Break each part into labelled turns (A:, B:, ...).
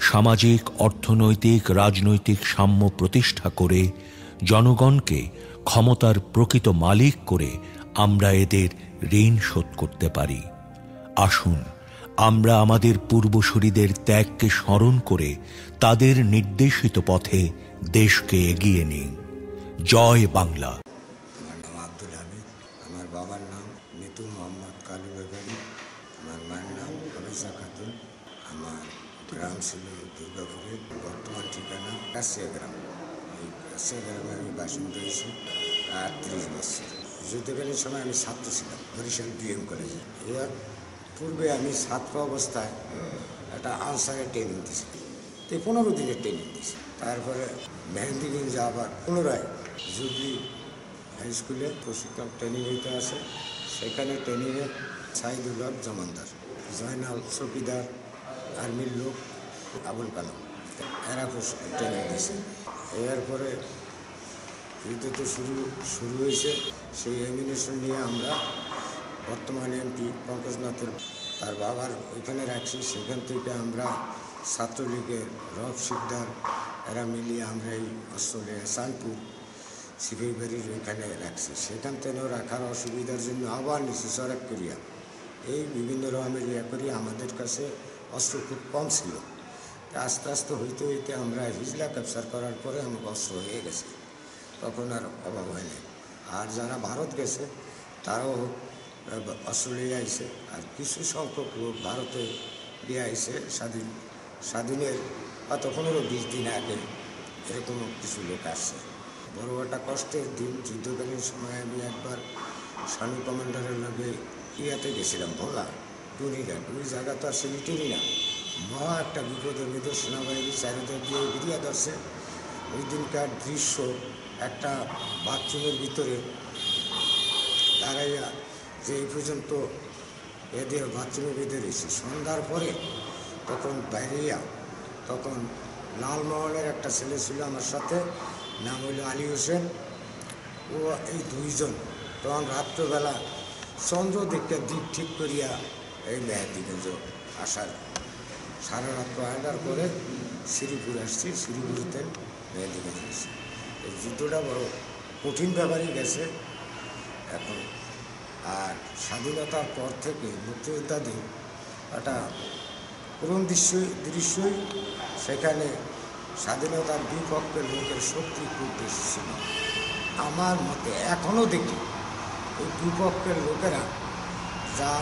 A: সামাজিক, অর্থনৈতিক, রাজনৈতিক সাম্য প্রতিষ্ঠা করে জনগণকে ক্ষমতার প্রকৃত মালিক করে আমরা এদের ঋণ শোধ করতে পারি। আসুন, আমরা আমাদের পূর্বসূরীদের ত্যাগকে স্মরণ করে তাদের নির্দেশিত পথে দেশকে এগিয়ে নিই। জয় বাংলা।
B: মিতু মোহাম্মদ কালু বেগারি আমার মায়ের নাম খাতুন, আমার বর্তমান ঠিকানা এই আমি বছর সময় আমি ছাত্র ছিলাম বরিশাল বিএম কলেজে এর পূর্বে আমি ছাত্র অবস্থায় একটা আনসারের ট্রেনিং দিয়েছি তো পনেরো দিনের ট্রেনিং দিয়েছি তারপরে মেহেন্দিগঞ্জ আবার পুনরায় জুবলি হাই স্কুলে প্রশিক্ষণ ট্রেনিং হইতে আসে সেখানে ট্রেনিংয়ে সাইদুল হক জমানদার জয়নাল চকিদার আর্মির লোক আবুল কালাম, এরা ট্রেনিং দিয়েছে এরপরে যুদ্ধ তো শুরু শুরু হয়েছে। সেই এমিনেশন নিয়ে আমরা বর্তমান এমপি পঙ্কজনাথের তার বাবার ওইখানে রাখছি। সেখান থেকে আমরা ছাত্রলীগের রব শিকদার, এরা মিলিয়ে আমরা এই অস্ট্রেলিয়া সানপুর বাড়ির ওইখানে রাখছি। সেখান থেকেও রাখার অসুবিধার জন্য আবার নিচে চড়াক করিয়া, এই বিভিন্ন রকমের ইয়ে করি আমাদের কাছে অস্ত্র খুব কম ছিল। আস্তে আস্তে হইতে হইতে আমরা হিজলা ক্যাপচার করার পরে আমাকে অস্ত্র হয়ে গেছে। তখন আর অভাব হয়নি আর যারা ভারত গেছে, তারাও অস্ট্রেলিয়া আইসে আর কিছু সংখ্যক লোক ভারতে দিয়ে আইসে স্বাধীন, স্বাধীনের হয়ত পনেরো বিশ দিন আগে এরকম কিছু লোক আসছে। বড় একটা কষ্টের দিন, যুদ্ধকালীন সময় আমি একবার স্বামী কমান্ডারের লগে ইয়াতে গেছিলাম, ভোলা। টুরিঘাট ওই জায়গা তো আর সিলিটারি না। মহা একটা বিপদের মধ্যে সেনাবাহিনী চারিদিক দিয়ে বেরিয়ে ধরছে ওই দিনকার দৃশ্য একটা বাথরুমের ভিতরে দাঁড়াইয়া যে এই পর্যন্ত এদের বাথরুমের ভিতরে রয়েছে সন্ধ্যার পরে তখন বাইরেইয়া তখন লালমহলের একটা ছেলে ছিল আমার সাথে, নাম হইল আলী হোসেন। ও এই দুইজন তখন রাত্রবেলা চন্দ্র দিকটা দিক ঠিক করিয়া এই মেহেদিগঞ্জ আসার সারা রাত্র আয়ডার করে শ্রীপুর আসছি, শ্রীপুরতে মেহেদিগঞ্জ আসছি এই যুদ্ধটা বড় কঠিন ব্যাপারই গেছে এখন। আর স্বাধীনতার পর থেকে মুক্তিযোদ্ধাদের একটা করুণ দৃশ্যই দৃশ্যই সেখানে স্বাধীনতার বিপক্ষের লোকের শক্তি খুব বেশি ছিল। আমার মতে এখনও দেখি এই বিপক্ষের লোকেরা যা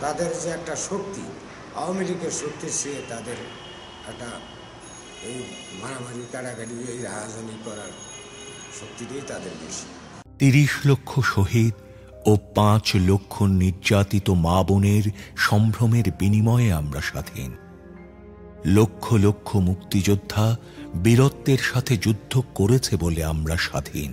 B: তাদের যে একটা শক্তি, আওয়ামী লীগের শক্তি, সে তাদের একটা এই মারামারি কাটাকাটি এই রাজধানী করার শক্তিটাই তাদের বেশি।
A: তিরিশ লক্ষ শহীদ ও পাঁচ লক্ষ নির্যাতিত মা বোনের সম্ভ্রমের বিনিময়ে আমরা স্বাধীন। লক্ষ লক্ষ মুক্তিযোদ্ধা বীরত্বের সাথে যুদ্ধ করেছে বলে আমরা স্বাধীন।